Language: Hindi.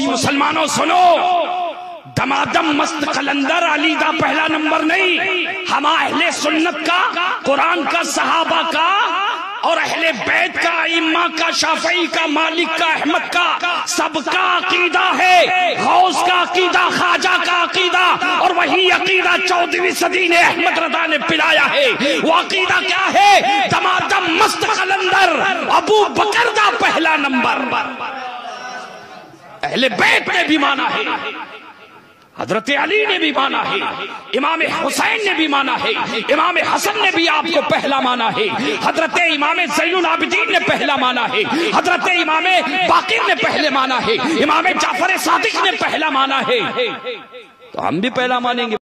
सुन्नी मुसलमानों सुनो। दमादम मस्त कलंदर अलीदा पहला नंबर नहीं, हम अहले सुन्नत का, कुरान का, सहाबा का और अहले बैत का, इम्मा का, शाफई का, मालिक का, अहमद का, सबका अकीदा है। गौस का अकीदा खाजा का अकीदा और वही अकीदा चौदहवीं सदी ने अहमद रदा ने पिलाया है। वो अकीदा क्या है? दमादम मस्त कलंदर, अबू बकर पहला नंबर। अहले बैत ने भी माना है। हज़रत अली ने भी माना है। इमाम हुसैन ने भी माना है। इमाम हसन ने भी आपको पहला माना है। हज़रत इमाम जैनुल आबिदीन ने पहला माना है। हज़रत इमाम बाकिर ने पहले माना है। इमाम जाफ़र सादिक ने पहला माना है। तो हम भी पहला मानेंगे।